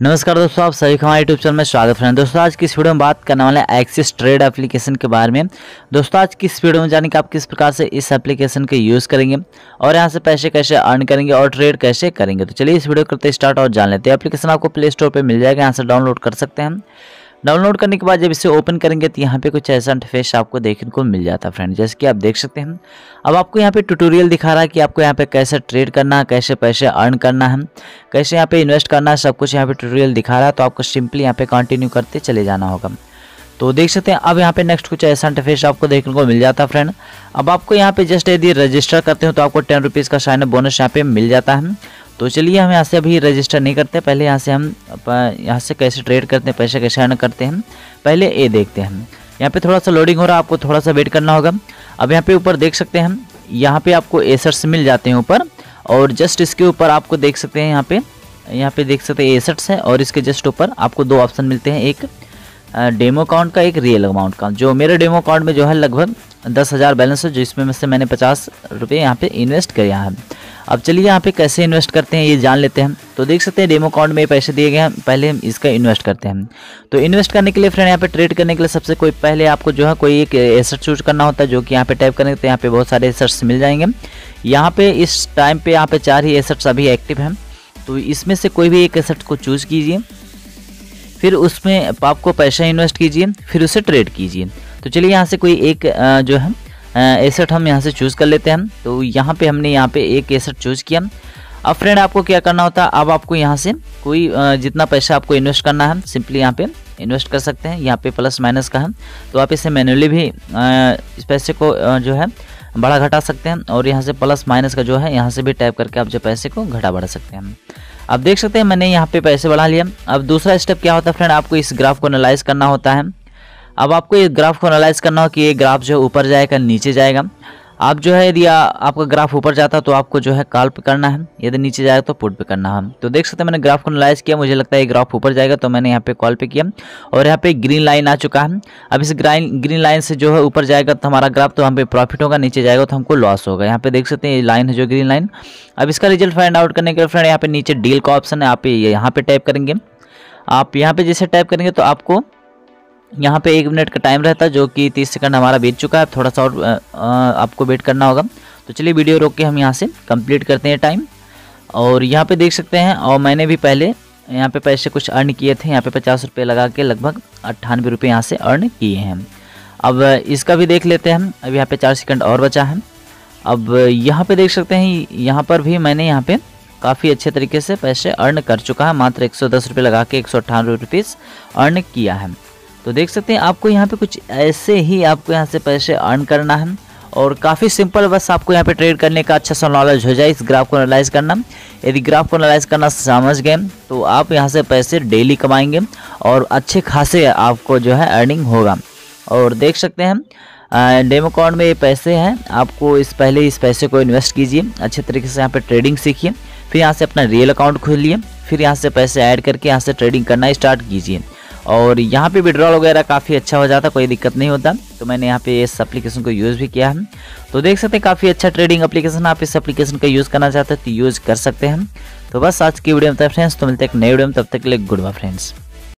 नमस्कार दोस्तों, आप सभी का हमारे यूट्यूब चैनल में स्वागत है। दोस्तों, आज की इस वीडियो में बात करने वाले हैं एक्सिस ट्रेड एप्लीकेशन के बारे में। दोस्तों, आज की इस वीडियो में कि आप किस प्रकार से इस एप्लीकेशन का यूज़ करेंगे और यहाँ से पैसे कैसे अर्न करेंगे और ट्रेड कैसे करेंगे। तो चलिए इस वीडियो करते स्टार्ट और जान लेते हैं। एप्लीकेशन आपको प्ले स्टोर पर मिल जाएगा, यहाँ से डाउनलोड कर सकते हैं डाउनलोड करने के बाद जब इसे ओपन करेंगे तो यहाँ पे कुछ ऐसा इंटरफेस आपको देखने को मिल जाता है फ्रेंड जैसे कि आप देख सकते हैं। अब आपको यहाँ पे ट्यूटोरियल दिखा रहा है कि आपको यहाँ पे कैसे ट्रेड करना है कैसे पैसे अर्न करना है, कैसे यहाँ पे इन्वेस्ट करना है, सब कुछ यहाँ पे ट्यूटोरियल दिखा रहा है तो आपको सिंपली यहाँ पे कंटिन्यू करते चले जाना होगा। तो देख सकते हैं, अब यहाँ पे नेक्स्ट कुछ ऐसा इंटरफेस आपको देखने को मिल जाता है फ्रेंड अब आपको यहाँ पे जस्ट यदि रजिस्टर करते हो तो आपको टेन रुपीज़ का साइन बोनस यहाँ पे मिल जाता है। तो चलिए हम यहाँ से अभी रजिस्टर नहीं करते, पहले यहाँ से हम यहाँ से कैसे ट्रेड करते हैं, पैसे कैसे अर्न करते हैं पहले ये देखते हैं यहाँ पे थोड़ा सा लोडिंग हो रहा है, आपको थोड़ा सा वेट करना होगा। अब यहाँ पे ऊपर देख सकते हैं यहाँ पे आपको एसर्ट्स मिल जाते हैं ऊपर, और जस्ट इसके ऊपर आपको देख सकते हैं यहाँ पे यहाँ पे देख सकते हैं एसर्ट्स है, और इसके जस्ट ऊपर आपको दो ऑप्शन मिलते हैं, एक डेमो अकाउंट का, एक रियल अमाउंट का। जो मेरे डेमो अकाउंट में जो है लगभग दस हज़ार बैलेंस है, जिसमें से मैंने पचास रुपये यहाँ पे इन्वेस्ट किया है। अब चलिए यहाँ पे कैसे इन्वेस्ट करते हैं ये जान लेते हैं। तो देख सकते हैं डेमो अकाउंट में पैसे दिए गए हैं। पहले हम इसका इन्वेस्ट करते हैं। तो इन्वेस्ट करने के लिए फ्रेंड यहाँ पे ट्रेड करने के लिए सबसे कोई पहले आपको जो है कोई एक एसेट चूज़ करना होता है, जो कि यहाँ पे टाइप करेंगे तो यहाँ पे बहुत सारे एसेट्स मिल जाएँगे। यहाँ पे इस टाइम पे यहाँ पे चार ही एसेट्स अभी एक्टिव हैं। तो इसमें से कोई भी एक एसेट को चूज़ कीजिए। फिर उसमें आपको पैसा इन्वेस्ट कीजिए। फिर उसे ट्रेड कीजिए। तो चलिए यहाँ से कोई एक जो है एसेट हम यहाँ से चूज़ कर लेते हैं तो यहाँ पे हमने यहाँ पे एक एसेट चूज़ किया। अब फ्रेंड आपको क्या करना होता है? अब आपको यहाँ से कोई जितना पैसा आपको इन्वेस्ट करना है सिंपली यहाँ पे इन्वेस्ट कर सकते हैं। यहाँ पे प्लस माइनस का है। तो आप इसे मैनुअली भी इस पैसे को जो है बढ़ा घटा सकते हैं और यहाँ से प्लस माइनस का जो है, यहाँ से भी टाइप करके आप जो पैसे को घटा बढ़ा सकते हैं। अब देख सकते हैं, मैंने यहाँ पे पैसे बढ़ा लिया अब दूसरा स्टेप क्या होता है फ्रेंड आपको इस ग्राफ को एनालाइज करना होता है। अब आपको ये ग्राफ को एनालाइज करना हो कि ये ग्राफ जो है ऊपर जाएगा, नीचे जाएगा। आप जो है यदि आपका ग्राफ ऊपर जाता तो आपको जो है कॉल पे करना है। यदि नीचे जाएगा तो पुट पे करना है। तो देख सकते हैं मैंने ग्राफ को एनालाइज किया, मुझे लगता है ये ग्राफ ऊपर जाएगा तो मैंने यहाँ पे कॉल पे किया। और यहाँ पे ग्रीन लाइन आ चुका है। अब इस ग्राइन ग्रीन लाइन से जो है ऊपर जाएगा तो हमारा ग्राफ तो हम पे प्रॉफिट होगा, नीचे जाएगा तो हमको लॉस होगा। यहाँ पे देख सकते हैं ये लाइन है जो ग्रीन लाइन अब इसका रिज़ल्ट फाइंड आउट करने के लिए फ्रेंड यहाँ पे नीचे डील का ऑप्शन है, आप यहाँ पे टाइप करेंगे। आप यहाँ पे जैसे टाइप करेंगे तो आपको यहाँ पे एक मिनट का टाइम रहता है जो कि तीस सेकंड हमारा बीत चुका है। थोड़ा सा और आपको वेट करना होगा। तो चलिए वीडियो रोक के हम यहाँ से कंप्लीट करते हैं टाइम और यहाँ पे देख सकते हैं, और मैंने भी पहले यहाँ पे पैसे कुछ अर्न किए थे। यहाँ पे पचास रुपये लगा के लगभग अट्ठानवे रुपये यहाँ से अर्न किए हैं। अब इसका भी देख लेते हैं अब यहाँ पे चार सेकंड और बचा है। अब यहाँ पे देख सकते हैं, यहाँ पर भी मैंने यहाँ पे काफ़ी अच्छे तरीके से पैसे अर्न कर चुका है। मात्र एक सौ लगा के एक सौ अर्न किया है। तो देख सकते हैं, आपको यहाँ पे कुछ ऐसे ही आपको यहाँ से पैसे अर्न करना है और काफ़ी सिंपल बस आपको यहाँ पे ट्रेड करने का अच्छा सा नॉलेज हो जाए इस ग्राफ को एनालाइज करना। यदि ग्राफ को एनालाइज करना समझ गए तो आप यहाँ से पैसे डेली कमाएँगे और अच्छे खासे आपको जो है अर्निंग होगा। और देख सकते हैं डेमो अकाउंट में ये पैसे हैं, आपको इस पहले इस पैसे को इन्वेस्ट कीजिए, अच्छे तरीके से यहाँ पे ट्रेडिंग सीखिए, फिर यहाँ से अपना रियल अकाउंट खोलिए, फिर यहाँ से पैसे ऐड करके यहाँ से ट्रेडिंग करना स्टार्ट कीजिए। और यहाँ पे विड्रॉल वगैरह काफ़ी अच्छा हो जाता, कोई दिक्कत नहीं होता। तो मैंने यहाँ पे इस एप्लीकेशन को यूज़ भी किया है। तो देख सकते हैं, काफ़ी अच्छा ट्रेडिंग एप्लीकेशन आप इस एप्लीकेशन का यूज़ करना चाहते हैं तो यूज़ कर सकते हैं। तो बस आज की वीडियो में फ्रेंड्स तो मिलते हैं एक नए वीडियो में, तब तक के लिए गुड बाय फ्रेंड्स